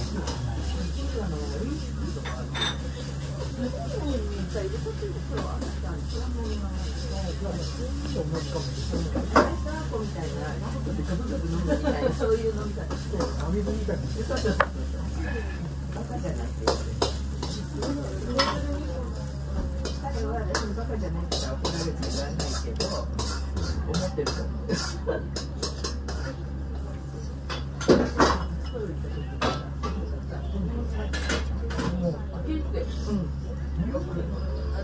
ね。彼は私のバカじないから怒られなて。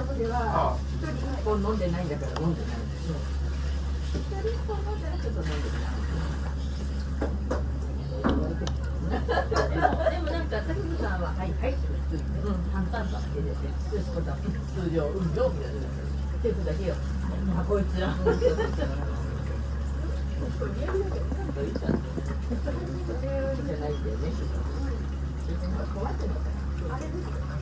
ートでは一人一本飲んでないんだから飲んでないんですよ一人一本飲んだなちと飲んでないでもなんか滝野さんは「はいはい」って普通に、うん、淡々と入れてよしこた通常運動みたいなテープだけよあ。こいつらこれリなんかんなんってまかあですよ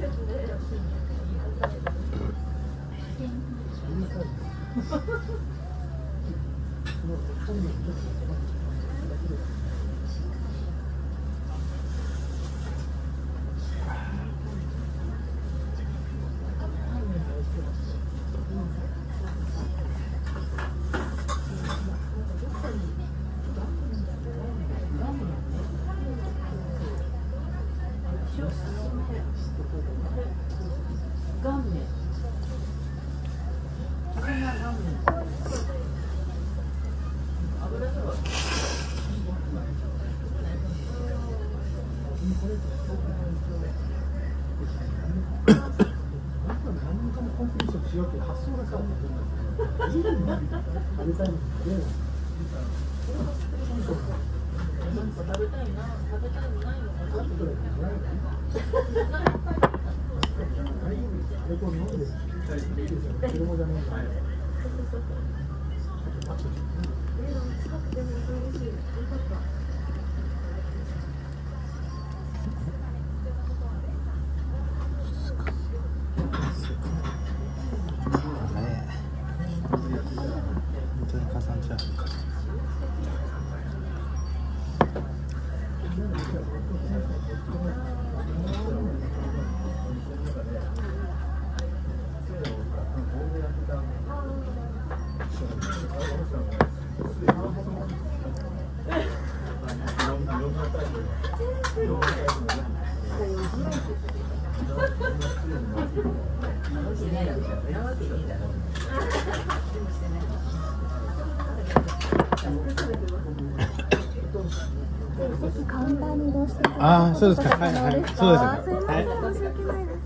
Thank you. 近くでも嬉しい。ああ、そうですか。はいはい。そうですか。はい。